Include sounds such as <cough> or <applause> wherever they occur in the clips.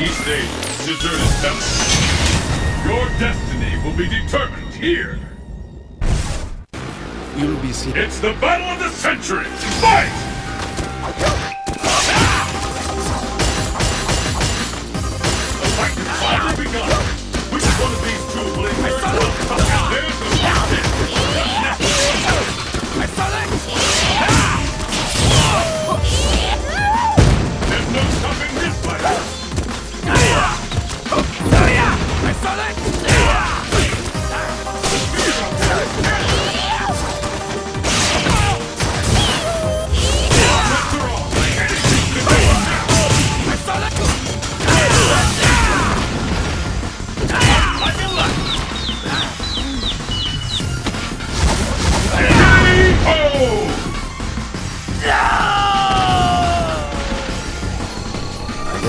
Each day deserted settlement. Your destiny will be determined here. You'll be seen. It's the battle of the century. Fight!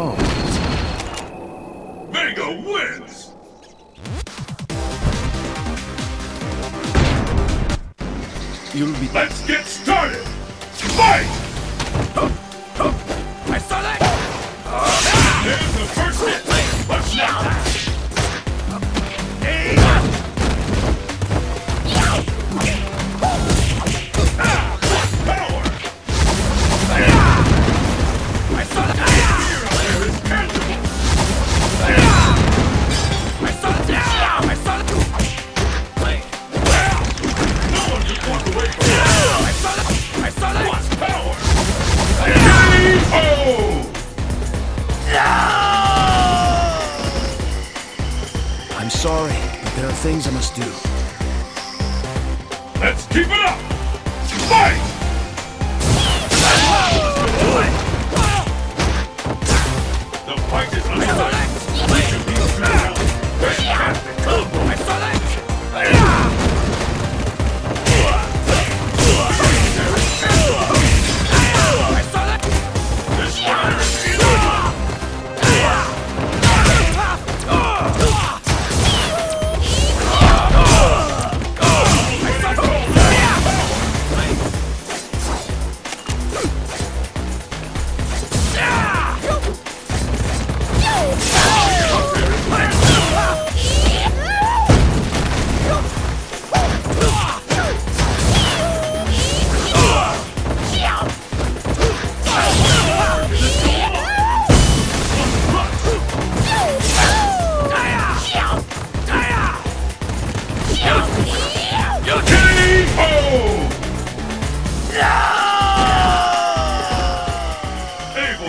wrong. Vega wins! You'll be... Let's get started! Fight! I saw that! Uh, there's the first hit! things I must do.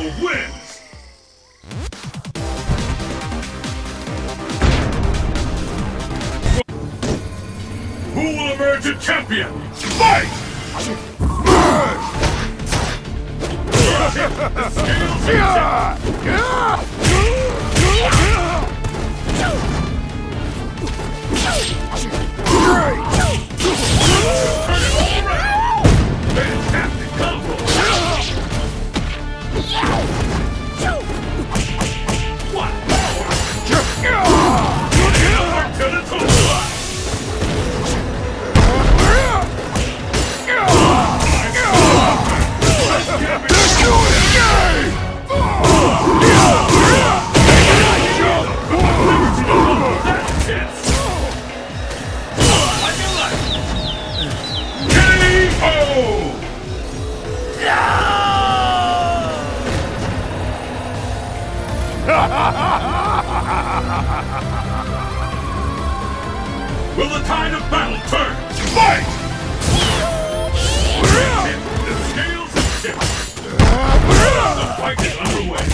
Wins! Who will emerge a champion? Fight! <laughs> the scales Will the tide of battle turn? Fight! The scales have tipped. The fight is underway.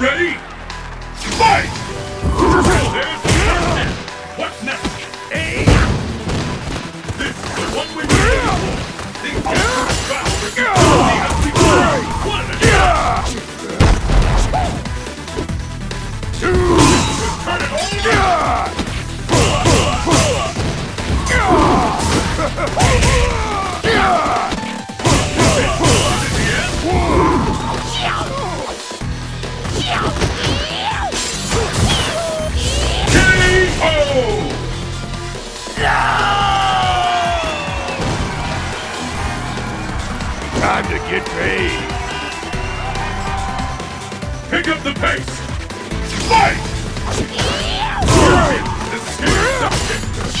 ready? the pace! Fight! Yeah. Perfect! This is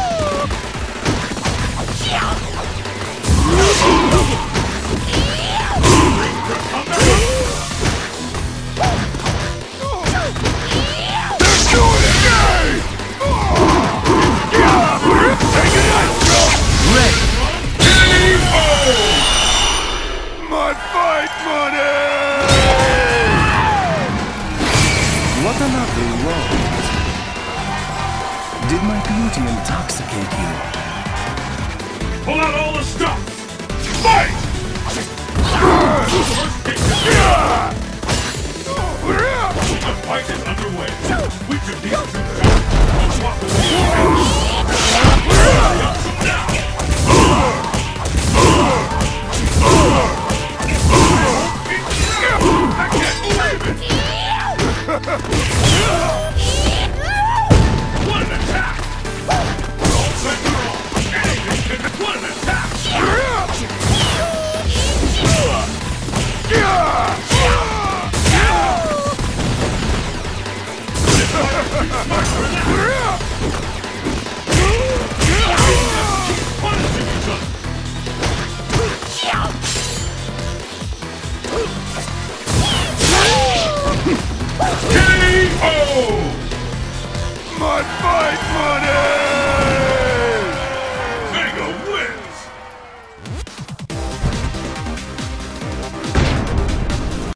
fight is underway. We could be... Swap the...